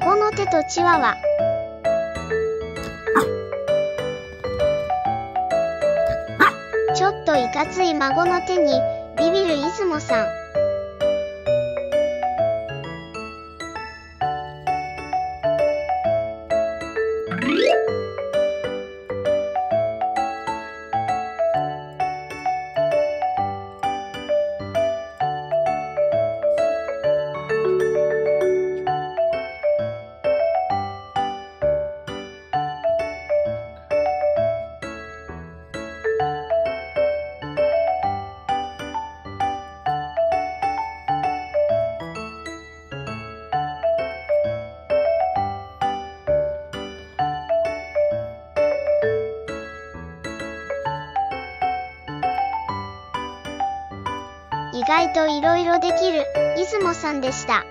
孫の手とチワワ。ちょっといかつい孫の手に、ビビる出雲さん。意外といろいろできる、出雲さんでした。